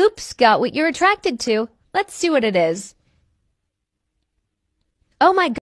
Oops, got what you're attracted to. Let's see what it is. Oh my God!